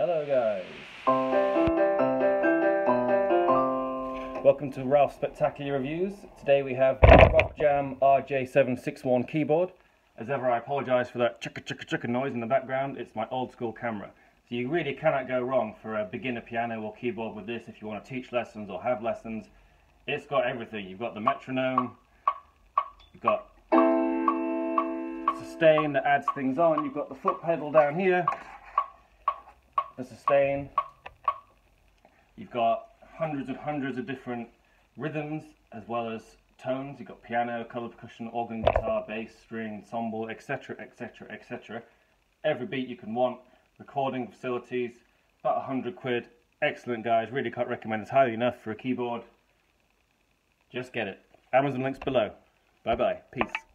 Hello guys. Welcome to Ralph's Spectacular Reviews. Today we have the RockJam RJ761 keyboard. As ever I apologise for that chicka chicka chicka noise in the background. It's my old school camera. So you really cannot go wrong for a beginner piano or keyboard with this if you want to teach lessons or have lessons. It's got everything. You've got the metronome, you've got sustain that adds things on, you've got the foot pedal down here, the sustain. You've got hundreds and hundreds of different rhythms as well as tones. You've got piano, color percussion, organ, guitar, bass, string, ensemble, etc, etc, etc. Every beat you can want. Recording facilities, about 100 quid. Excellent guys, really can't recommend this highly enough for a keyboard. Just get it. Amazon links below. Bye bye. Peace.